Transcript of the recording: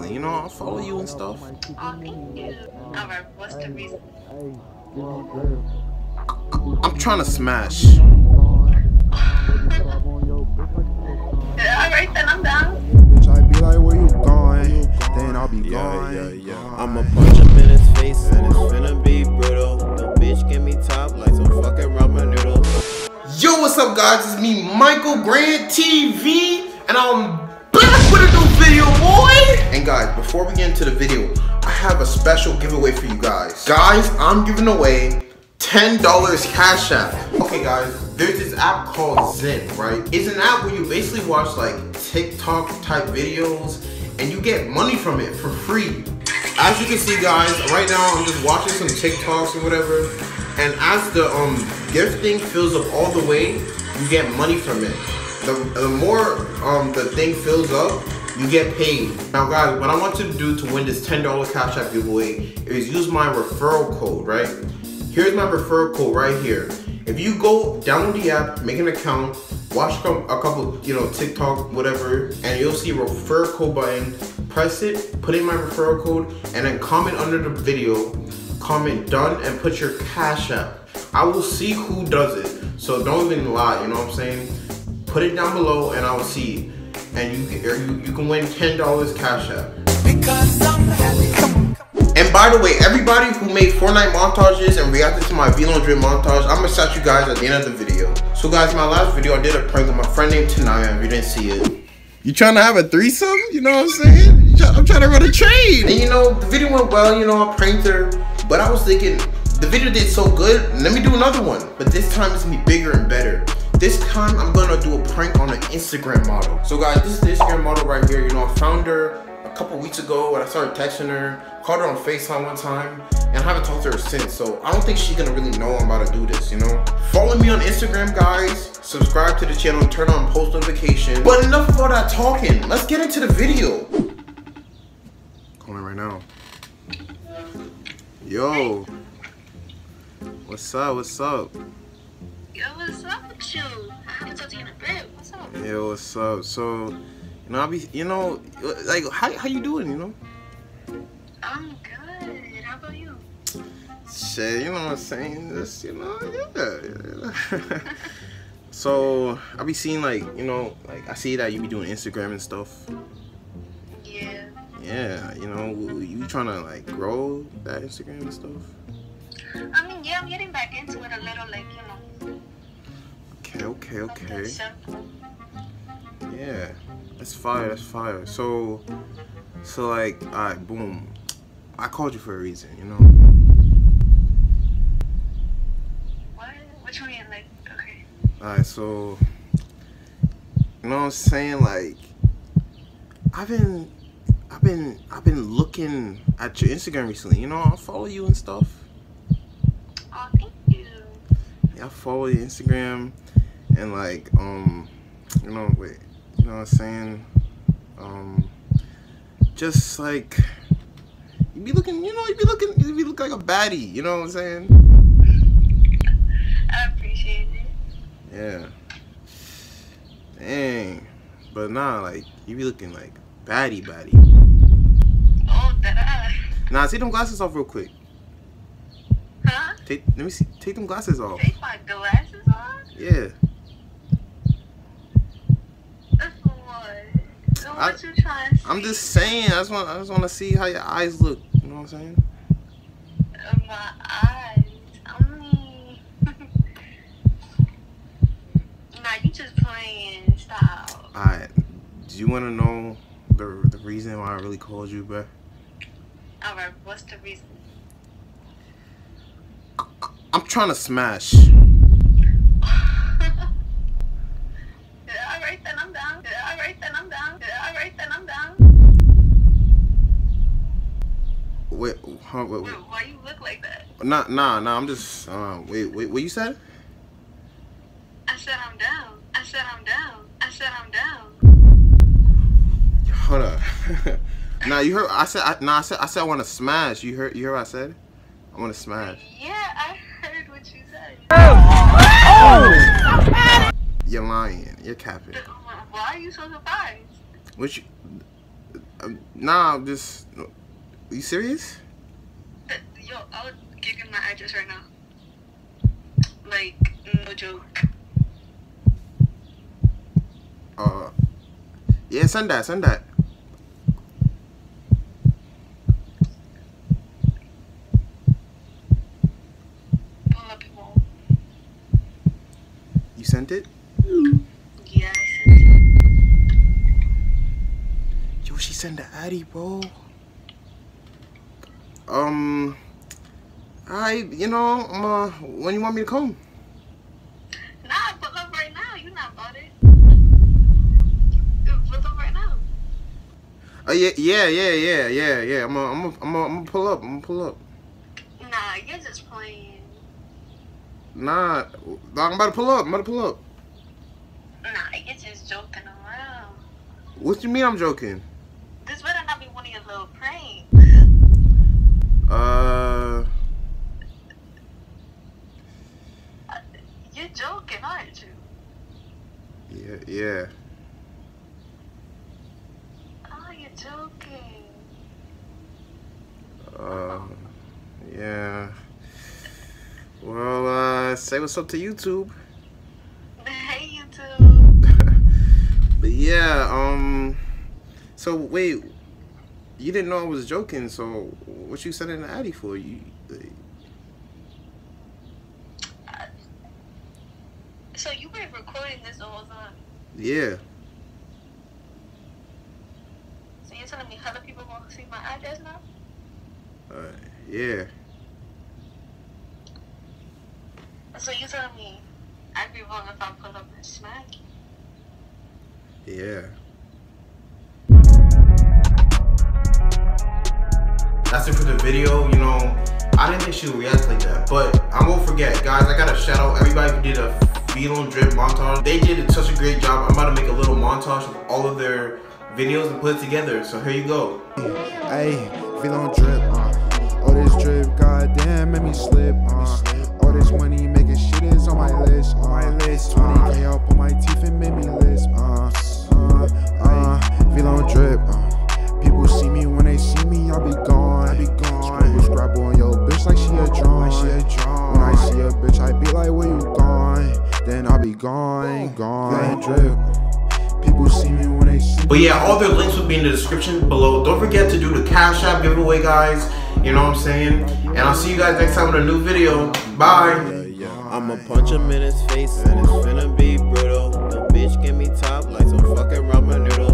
recently. You know, I follow you and stuff. Oh, thank you. Alright, what's the reason? I'm trying to smash. Alright, then I'm down. Bitch, I be like, where you going? Then I'll be Yeah, gone. yeah, yeah. I'ma punch him in his face and it's finna be brutal. The bitch give me top like some fucking ramen noodles. Yo, what's up, guys? It's me, Micheal Grant TV, and I'm back with a new video, boy. Guys. Guys, I'm giving away $10 Cash App. Okay, guys, there's this app called Zynn, right? It's an app where you basically watch like TikTok type videos and you get money from it for free. As you can see, guys, right now I'm just watching some TikToks or whatever, and as the um gift thing fills up all the way, you get money from it. The, the more um the thing fills up, you get paid. Now, guys, what I want you to do to win this $10 Cash App giveaway is use my referral code, right? Here's my referral code right here. If you go download the app, make an account, watch a couple, you know, TikTok, whatever, and you'll see refer code button. Press it, put in my referral code, and then comment under the video. Comment done and put your cash app. I will see who does it. So don't even lie. You know what I'm saying? Put it down below, and I will see. And you can, you, you can win ten dollars cash app. And by the way, everybody who made Fortnite montages and reacted to my Velo Drip montage, I'm gonna shout you guys at the end of the video. So guys, my last video, I did a prank with my friend named Tanaya, if you didn't see it. You trying to have a threesome? You know what I'm saying? I'm trying to run a trade. And you know, the video went well, you know, I pranked her. But I was thinking, the video did so good, let me do another one. But this time it's gonna be bigger and better. This time I'm gonna do a prank on an Instagram model. So guys, this is the Instagram model right here. You know, I found her a couple weeks ago when I started texting her, called her on FaceTime one time, and I haven't talked to her since. So I don't think she's gonna really know I'm about to do this, you know? Follow me on Instagram, guys. Subscribe to the channel, turn on post notifications. But enough of all that talking. Let's get into the video. Calling right now. Yo. What's up? What's up? Yo, what's with you? I haven't talked to you in a bit. What's up? Yeah, what's up? So, you know, I be, you know, like, how, how you doing, you know? I'm good. How about you? Shit, you know what I'm saying? Just, you know, yeah. yeah. so, I be seeing, like, you know, like, I see that you be doing Instagram and stuff. Yeah. Yeah, you know, you trying to, like, grow that Instagram and stuff? I mean, yeah, I'm getting back into it a little, like, you know. Okay, okay, okay. Yeah, that's fire, that's fire. So, so, like, alright, boom. I called you for a reason, you know? What? Which one? Like, okay. Alright, so you know what I'm saying? Like I've been I've been I've been looking at your Instagram recently, you know, I follow you and stuff. Oh, thank you. Yeah, I follow your Instagram and like um you know wait, you know what I'm saying? Um just like you be looking you know, you be looking you be looking like a baddie, you know what I'm saying? I appreciate it. Yeah. Dang. But nah, like, you be looking like baddie baddie. Oh, that Nah, take them glasses off real quick. Huh? Take let me see take them glasses off. Take my glasses off? Yeah. That's what? So I- what you trying to say? I'm just saying, I just want I just wanna see how your eyes look. You know what I'm saying? Uh, My eyes. I mean. nah, you just playing. Stop. Alright. Do you wanna know the the reason why I really called you, bruh? Alright, what's the reason? I'm trying to smash. Alright, then I'm down. Alright, then I'm down. Alright, then I'm down. Wait, huh, wait, wait. Why you look like that? Nah, nah, nah. I'm just. Uh, wait, wait. What you said? I said I'm down. I said I'm down. I said I'm down. Hold up. nah, you heard. I said. I, nah, I said. I said I want to smash. You heard. You heard what I said? I want to smash. Yeah, I heard what you said. You're lying. You're capping. Why are you so surprised? Which. nah, just. You serious? Yo, I'll give you my address right now. Like, no joke. Uh, yeah, send that, send that. Pull up your wall. You sent it? Yes. Yo, she sent the Addy, bro. Um, I, you know, I'm, uh, when you want me to come? Nah, pull up right now. You not about it. Pull up right now. Uh, yeah, yeah, yeah, yeah, yeah, yeah. I'm gonna, I'm gonna, I'm gonna, I'm gonna pull up. I'm gonna pull up. Nah, you're just playing. Nah, I'm about to pull up. I'm about to pull up. Nah, you're just joking around. What you mean? I'm joking? This better not be one of your little pranks. Uh, You're joking, aren't you? Yeah, yeah. Oh, you're joking. Uh, yeah. Well, uh, say what's up to YouTube. Hey, YouTube. but yeah, um, so wait, you didn't know I was joking, so what you sending the Addy for? You, So you been recording this the whole time? yeah, So you're telling me other people want to see my address now? uh, yeah. So you telling me I'd be wrong if I pull up and smack you? Yeah. That's it for the video. You know, I didn't think she would react like that, but I won't forget, guys. I gotta shout out everybody who did a Philo and Drip montage. They did such a great job. I'm about to make a little montage of all of their videos and put it together. So here you go. Hey, feel on drip, uh. All this drip, goddamn, make me slip, uh. All this money making shit is on my list, on my list. 20k up on my teeth and make me lisp, uh. Uh, But yeah, all their links will be in the description below. Don't forget to do the Cash App giveaway, guys. You know what I'm saying? And I'll see you guys next time with a new video. Bye. I'ma punch him in his face and it's finna be brutal. The bitch give me top like some fucking ramen.